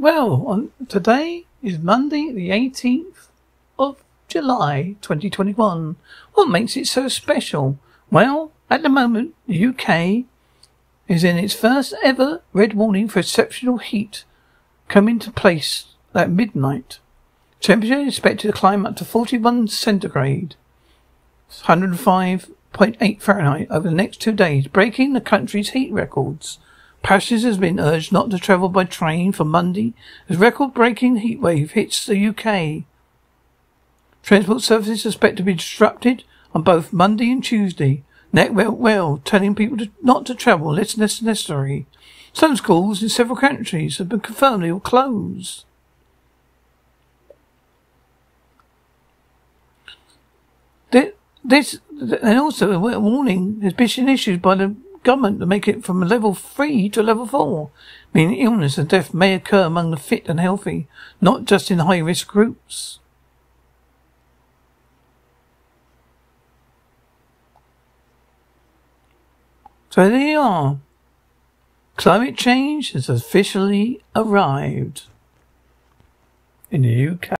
Well, on today is Monday, the 18th of July, 2021. What makes it so special? Well, at the moment, the UK is in its first ever red warning for exceptional heat coming into place at midnight. Temperature expected to climb up to 41 centigrade, 105.8 Fahrenheit over the next two days, breaking the country's heat records. Passengers have been urged not to travel by train for Monday as record-breaking heatwave hits the UK. Transport services expect to be disrupted on both Monday and Tuesday. Network Rail telling people to, not to travel unless necessary. Some schools in several countries have been confirmed they will close. This, and also a warning has been issued by the government to make it from level three to level four, meaning illness and death may occur among the fit and healthy, not just in high risk groups. So there you are. Climate change has officially arrived in the UK.